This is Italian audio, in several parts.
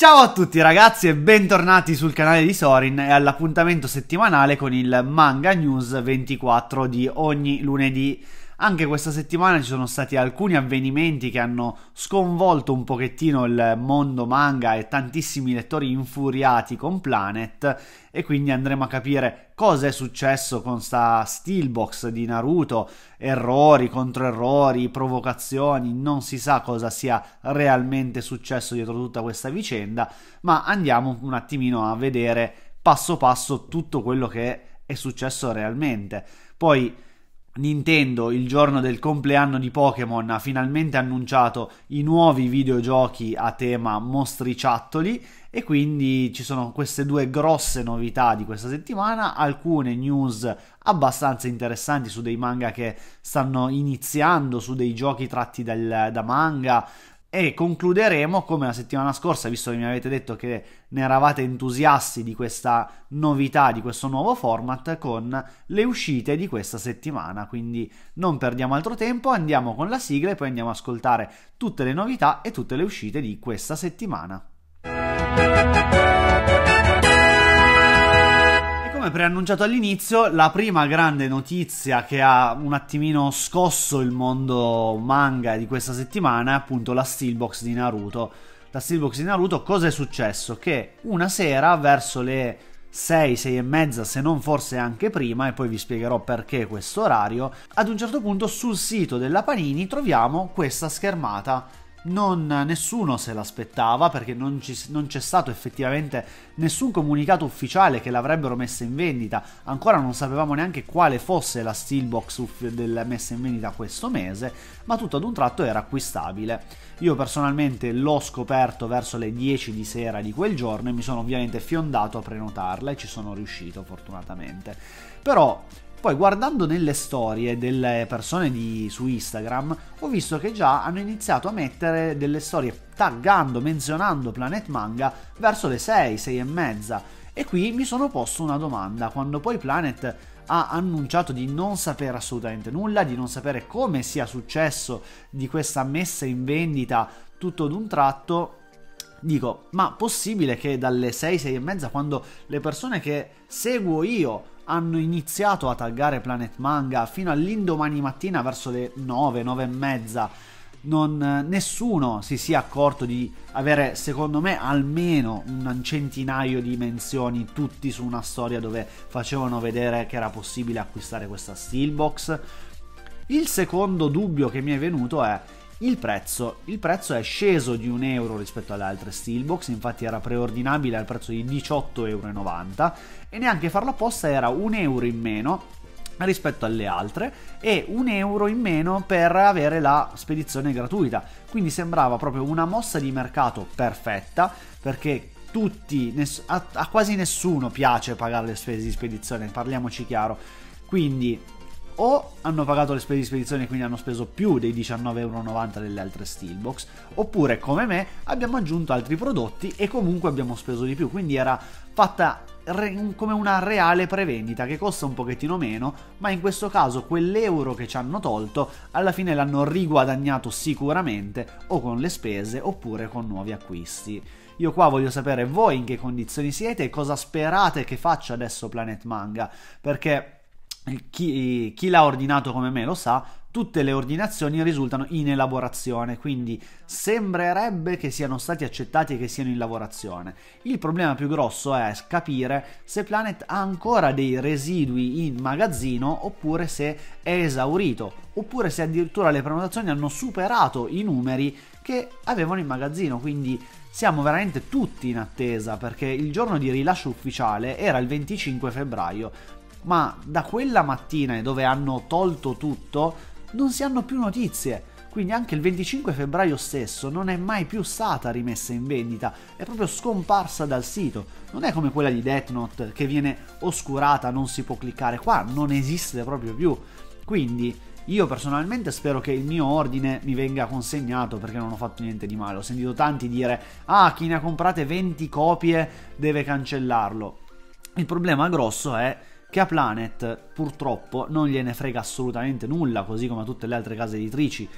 Ciao a tutti ragazzi e bentornati sul canale di Sorin e all'appuntamento settimanale con il Manga News 24 di ogni lunedì. Anche questa settimana ci sono stati alcuni avvenimenti che hanno sconvolto un pochettino il mondo manga e tantissimi lettori infuriati con Planet e quindi andremo a capire cosa è successo con sta steelbox di Naruto, errori, controerrori, provocazioni, non si sa cosa sia realmente successo dietro tutta questa vicenda, ma andiamo un attimino a vedere passo passo tutto quello che è successo realmente. Poi Nintendo, il giorno del compleanno di Pokémon, ha finalmente annunciato i nuovi videogiochi a tema mostriciattoli e quindi ci sono queste due grosse novità di questa settimana, alcune news abbastanza interessanti su dei manga che stanno iniziando, su dei giochi tratti dal, da manga, e concluderemo come la settimana scorsa, visto che mi avete detto che ne eravate entusiasti di questa novità, di questo nuovo format, con le uscite di questa settimana. Quindi non perdiamo altro tempo, andiamo con la sigla e poi andiamo ad ascoltare tutte le novità e tutte le uscite di questa settimana. Come preannunciato all'inizio, la prima grande notizia che ha un attimino scosso il mondo manga di questa settimana è appunto la Steelbox di Naruto. La Steelbox di Naruto, cosa è successo? Che una sera, verso le 6, 6 e mezza, se non forse anche prima, e poi vi spiegherò perché questo orario, ad un certo punto sul sito della Panini troviamo questa schermata non, nessuno se l'aspettava perché non, ci, non, c'è stato effettivamente nessun comunicato ufficiale che l'avrebbero messa in vendita. Ancora non sapevamo neanche quale fosse la steelbox uff- del messa in vendita questo mese, ma tutto ad un tratto era acquistabile. Io personalmente l'ho scoperto verso le 10 di sera di quel giorno e mi sono ovviamente fiondato a prenotarla e ci sono riuscito fortunatamente. Però poi guardando nelle storie delle persone di, su Instagram ho visto che già hanno iniziato a mettere delle storie taggando, menzionando Planet Manga verso le 6, 6 e mezza. E qui mi sono posto una domanda, quando poi Planet ha annunciato di non sapere assolutamente nulla, di non sapere come sia successo di questa messa in vendita tutto d'un tratto, dico, ma possibile che dalle 6, 6 e mezza, quando le persone che seguo io hanno iniziato a taggare Planet Manga fino all'indomani mattina verso le 9, 9 e mezza. Non, nessuno si sia accorto di avere, secondo me, almeno un centinaio di menzioni, tutti su una storia dove facevano vedere che era possibile acquistare questa Steelbox. Il secondo dubbio che mi è venuto è il prezzo. Il prezzo è sceso di un euro rispetto alle altre Steelbox, infatti era preordinabile al prezzo di 18,90 euro e neanche farlo apposta era un euro in meno rispetto alle altre e un euro in meno per avere la spedizione gratuita. Quindi sembrava proprio una mossa di mercato perfetta perché tutti, a, a quasi nessuno piace pagare le spese di spedizione, parliamoci chiaro. Quindi o hanno pagato le spese di spedizione e quindi hanno speso più dei 19,90€ delle altre Steelbox, oppure come me abbiamo aggiunto altri prodotti e comunque abbiamo speso di più, quindi era fatta re- come una reale prevendita che costa un pochettino meno, ma in questo caso quell'euro che ci hanno tolto alla fine l'hanno riguadagnato sicuramente o con le spese oppure con nuovi acquisti. Io qua voglio sapere voi in che condizioni siete e cosa sperate che faccia adesso Planet Manga, perché chi, chi l'ha ordinato come me lo sa, tutte le ordinazioni risultano in elaborazione, quindi sembrerebbe che siano stati accettati e che siano in lavorazione. Il problema più grosso è capire se Planet ha ancora dei residui in magazzino oppure se è esaurito, oppure se addirittura le prenotazioni hanno superato i numeri che avevano in magazzino, quindi siamo veramente tutti in attesa perché il giorno di rilascio ufficiale era il 25 febbraio ma da quella mattina dove hanno tolto tutto non si hanno più notizie. Quindi anche il 25 febbraio stesso non è mai più stata rimessa in vendita, è proprio scomparsa dal sito. Non è come quella di Death Note che viene oscurata, non si può cliccare, qua non esiste proprio più. Quindi io personalmente spero che il mio ordine mi venga consegnato perché non ho fatto niente di male. Ho sentito tanti dire "Ah, chi ne ha comprate 20 copie deve cancellarlo". Il problema grosso è che a Planet purtroppo non gliene frega assolutamente nulla, così come a tutte le altre case editrici.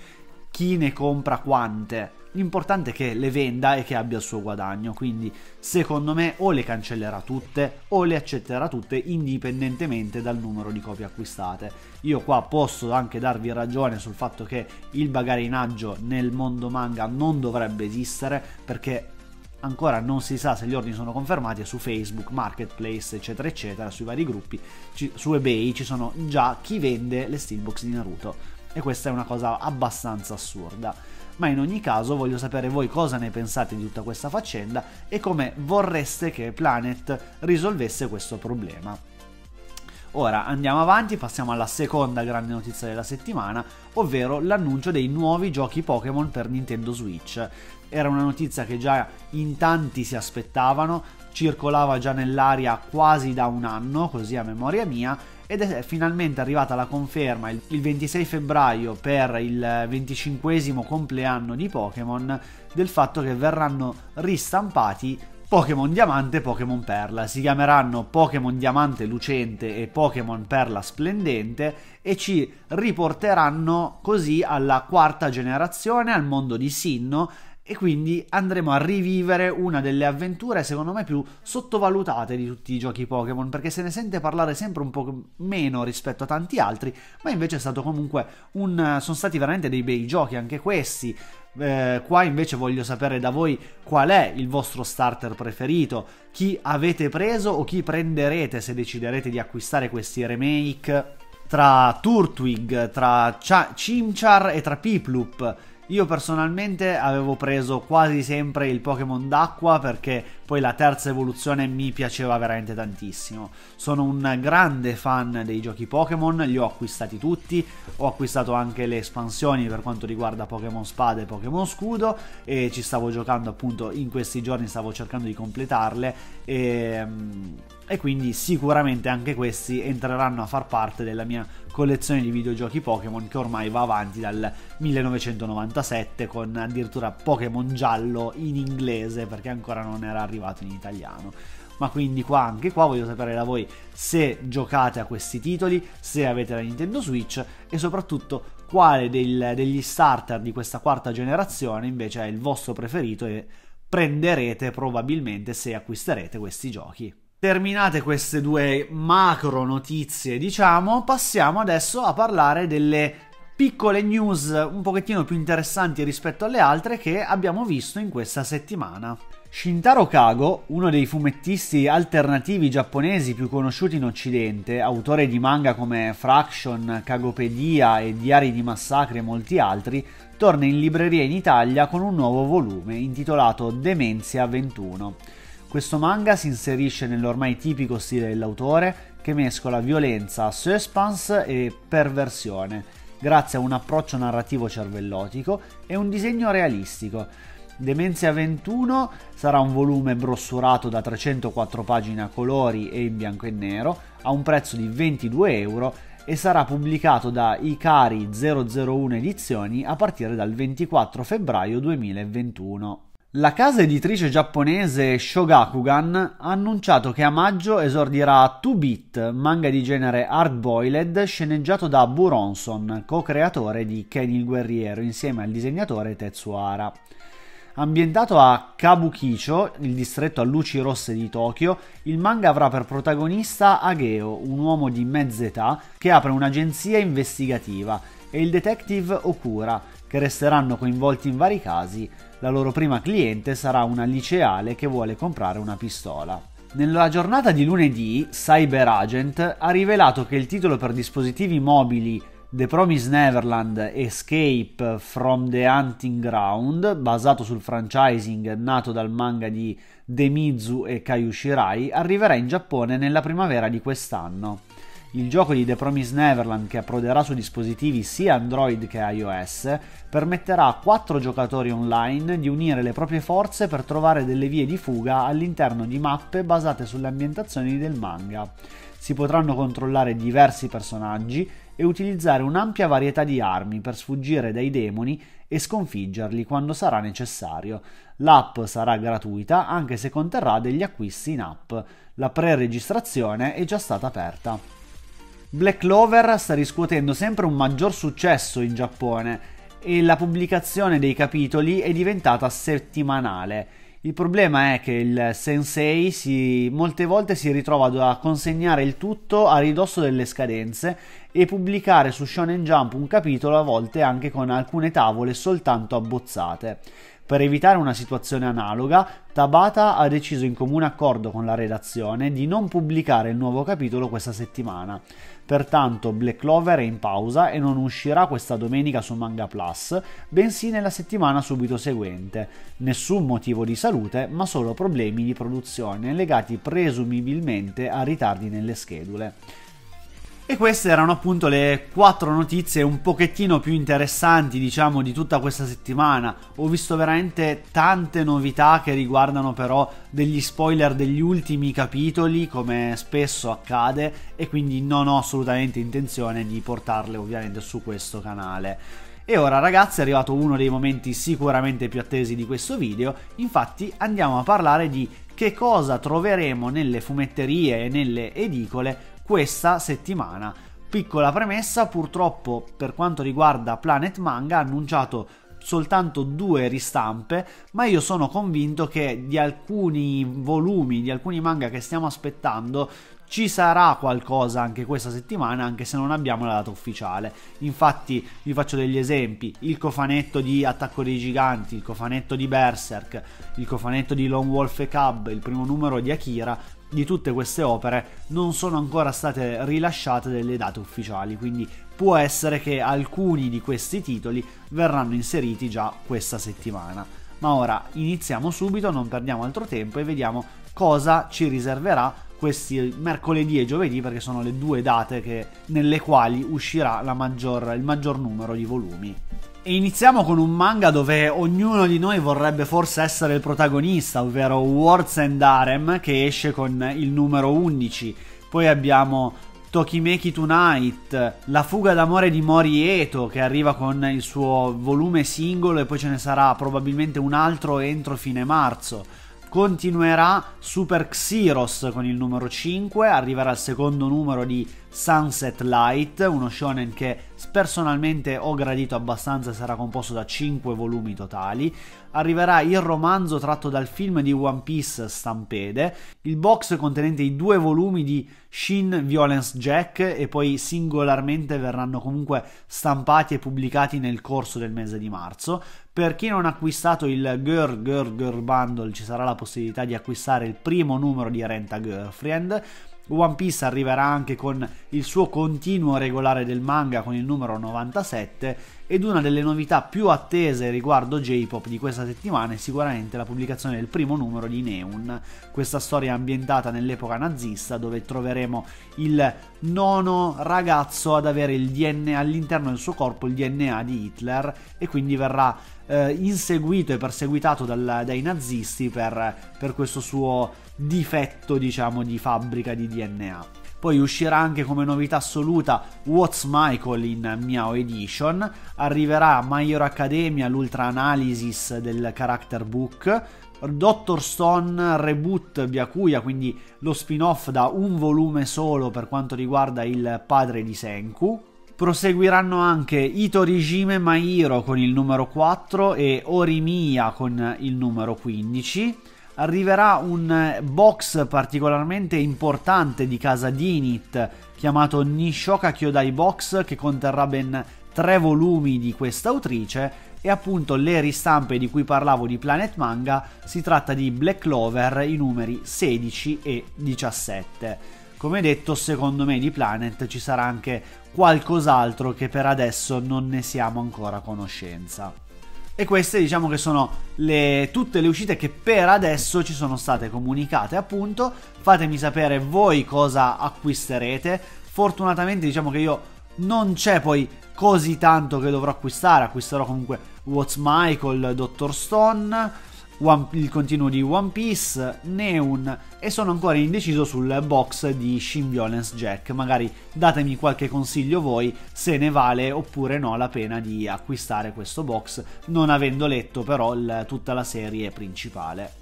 Chi ne compra quante? L'importante è che le venda e che abbia il suo guadagno, quindi secondo me o le cancellerà tutte o le accetterà tutte indipendentemente dal numero di copie acquistate. Io qua posso anche darvi ragione sul fatto che il bagarinaggio nel mondo manga non dovrebbe esistere perché ancora non si sa se gli ordini sono confermati e su Facebook, Marketplace, eccetera, eccetera, sui vari gruppi, su eBay ci sono già chi vende le steelbox di Naruto e questa è una cosa abbastanza assurda ma in ogni caso voglio sapere voi cosa ne pensate di tutta questa faccenda e come vorreste che Planet risolvesse questo problema. Ora andiamo avanti, passiamo alla seconda grande notizia della settimana, ovvero l'annuncio dei nuovi giochi Pokémon per Nintendo Switch. Era una notizia che già in tanti si aspettavano, circolava già nell'aria quasi da un anno, così a memoria mia, ed è finalmente arrivata la conferma il 26 febbraio per il 25 compleanno di Pokémon del fatto che verranno ristampati Pokémon Diamante e Pokémon Perla. Si chiameranno Pokémon Diamante Lucente e Pokémon Perla Splendente e ci riporteranno così alla quarta generazione, al mondo di Sinnoh e quindi andremo a rivivere una delle avventure secondo me più sottovalutate di tutti i giochi Pokémon perché se ne sente parlare sempre un po' meno rispetto a tanti altri ma invece è stato comunque un sono stati veramente dei bei giochi anche questi. Eh, qua invece voglio sapere da voi qual è il vostro starter preferito chi avete preso o chi prenderete se deciderete di acquistare questi remake tra Turtwig, tra Ch- Chimchar e tra Piplup io personalmente avevo preso quasi sempre il Pokémon d'acqua perché poi la terza evoluzione mi piaceva veramente tantissimo. Sono un grande fan dei giochi Pokémon, li ho acquistati tutti, ho acquistato anche le espansioni per quanto riguarda Pokémon Spada e Pokémon Scudo e ci stavo giocando appunto in questi giorni, stavo cercando di completarle e, e quindi sicuramente anche questi entreranno a far parte della mia collezione di videogiochi Pokémon che ormai va avanti dal 1997 con addirittura Pokémon giallo in inglese perché ancora non era arrivato in italiano. Ma quindi qua anche qua voglio sapere da voi se giocate a questi titoli, se avete la Nintendo Switch e soprattutto quale del, degli starter di questa quarta generazione invece è il vostro preferito e prenderete probabilmente se acquisterete questi giochi. Terminate queste due macro notizie, diciamo, passiamo adesso a parlare delle piccole news un pochettino più interessanti rispetto alle altre che abbiamo visto in questa settimana. Shintaro Kago, uno dei fumettisti alternativi giapponesi più conosciuti in occidente, autore di manga come Fraction, Kagopedia e Diari di massacri e molti altri, torna in libreria in Italia con un nuovo volume intitolato Demenzia 21. Questo manga si inserisce nell'ormai tipico stile dell'autore che mescola violenza, suspense e perversione, grazie a un approccio narrativo cervellotico e un disegno realistico. Demenzia 21 sarà un volume brossurato da 304 pagine a colori e in bianco e nero a un prezzo di 22 euro e sarà pubblicato da Ikari 001 Edizioni a partire dal 24 febbraio 2021. La casa editrice giapponese Shogakugan ha annunciato che a maggio esordirà 2-Bit, manga di genere hard-boiled sceneggiato da Buronson, co-creatore di Ken il guerriero insieme al disegnatore Tetsuhara. Ambientato a Kabukicho, il distretto a luci rosse di Tokyo, il manga avrà per protagonista Ageo, un uomo di mezza età che apre un'agenzia investigativa, e il detective Okura, che resteranno coinvolti in vari casi. La loro prima cliente sarà una liceale che vuole comprare una pistola. Nella giornata di lunedì, Cyber Agent ha rivelato che il titolo per dispositivi mobili The Promised Neverland Escape from the Hunting Ground, basato sul franchising nato dal manga di Demizu e Kayushirai, arriverà in Giappone nella primavera di quest'anno. Il gioco di The Promised Neverland, che approderà su dispositivi sia Android che iOS, permetterà a quattro giocatori online di unire le proprie forze per trovare delle vie di fuga all'interno di mappe basate sulle ambientazioni del manga. Si potranno controllare diversi personaggi e utilizzare un'ampia varietà di armi per sfuggire dai demoni e sconfiggerli quando sarà necessario. L'app sarà gratuita anche se conterrà degli acquisti in app. La pre-registrazione è già stata aperta. Black Clover sta riscuotendo sempre un maggior successo in Giappone e la pubblicazione dei capitoli è diventata settimanale. Il problema è che il sensei si, molte volte si ritrova a consegnare il tutto a ridosso delle scadenze e pubblicare su Shonen Jump un capitolo a volte anche con alcune tavole soltanto abbozzate. Per evitare una situazione analoga, Tabata ha deciso in comune accordo con la redazione di non pubblicare il nuovo capitolo questa settimana. Pertanto Black Clover è in pausa e non uscirà questa domenica su Manga Plus, bensì nella settimana subito seguente. Nessun motivo di salute, ma solo problemi di produzione legati presumibilmente a ritardi nelle schedule. E queste erano appunto le quattro notizie un pochettino più interessanti, diciamo, di tutta questa settimana. Ho visto veramente tante novità che riguardano però degli spoiler degli ultimi capitoli, come spesso accade, e quindi non ho assolutamente intenzione di portarle ovviamente su questo canale. E ora ragazzi è arrivato uno dei momenti sicuramente più attesi di questo video, infatti andiamo a parlare di che cosa troveremo nelle fumetterie e nelle edicole questa settimana. Piccola premessa, purtroppo per quanto riguarda Planet Manga ha annunciato soltanto due ristampe, ma io sono convinto che di alcuni volumi, di alcuni manga che stiamo aspettando, ci sarà qualcosa anche questa settimana, anche se non abbiamo la data ufficiale. Infatti, vi faccio degli esempi: il cofanetto di Attacco dei Giganti, il cofanetto di Berserk, il cofanetto di Lone Wolf e Cub, il primo numero di Akira di tutte queste opere non sono ancora state rilasciate delle date ufficiali, quindi può essere che alcuni di questi titoli verranno inseriti già questa settimana. Ma ora iniziamo subito, non perdiamo altro tempo e vediamo cosa ci riserverà questi mercoledì e giovedì perché sono le due date che, nelle quali uscirà maggior, il maggior numero di volumi. E iniziamo con un manga dove ognuno di noi vorrebbe forse essere il protagonista, ovvero Words and Harem, che esce con il numero 11. Poi abbiamo Tokimeki Tonight, La fuga d'amore di Mori Eto, che arriva con il suo volume singolo e poi ce ne sarà probabilmente un altro entro fine marzo. Continuerà Super Xeros con il numero 5, arriverà il secondo numero di Sunset Light, uno shonen che personalmente ho gradito abbastanza, sarà composto da 5 volumi totali. Arriverà il romanzo tratto dal film di One Piece Stampede, il box contenente i due volumi di Shin Violence Jack e poi singolarmente verranno comunque stampati e pubblicati nel corso del mese di marzo. Per chi non ha acquistato il Girl Girl Girl Bundle ci sarà la possibilità di acquistare il primo numero di Renta Girlfriend. One Piece arriverà anche con il suo continuo regolare del manga con il numero 97 ed una delle novità più attese riguardo J-Pop di questa settimana è sicuramente la pubblicazione del primo numero di Neun, questa storia ambientata nell'epoca nazista dove troveremo il nono ragazzo ad avere DNA all'interno del suo corpo il DNA di Hitler e quindi verrà eh, inseguito e perseguitato dal, dai nazisti per, per questo suo difetto, diciamo, di fabbrica di DNA. Poi uscirà anche come novità assoluta What's Michael in Miao Edition, arriverà My Academia, l'ultra analysis del character book, Doctor Stone Reboot Byakuya, quindi lo spin-off da un volume solo per quanto riguarda il padre di Senku. Proseguiranno anche Ito Regime Mairo con il numero 4 e Orimiya con il numero 15 arriverà un box particolarmente importante di casa Dinit chiamato Nishoka Kyodai Box che conterrà ben tre volumi di questa autrice e appunto le ristampe di cui parlavo di Planet Manga si tratta di Black Clover i numeri 16 e 17. Come detto, secondo me di Planet ci sarà anche qualcos'altro che per adesso non ne siamo ancora a conoscenza. E queste diciamo che sono le, tutte le uscite che per adesso ci sono state comunicate appunto. Fatemi sapere voi cosa acquisterete. Fortunatamente diciamo che io non c'è poi così tanto che dovrò acquistare. Acquisterò comunque What's Michael, Dr. Stone One, il continuo di One Piece, Neun e sono ancora indeciso sul box di Shin Violence Jack. Magari datemi qualche consiglio voi se ne vale oppure no la pena di acquistare questo box, non avendo letto però il, tutta la serie principale.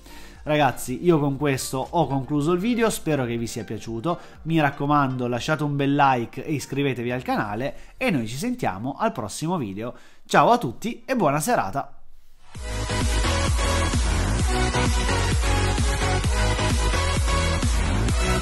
Ragazzi, io con questo ho concluso il video, spero che vi sia piaciuto, mi raccomando lasciate un bel like e iscrivetevi al canale e noi ci sentiamo al prossimo video. Ciao a tutti e buona serata.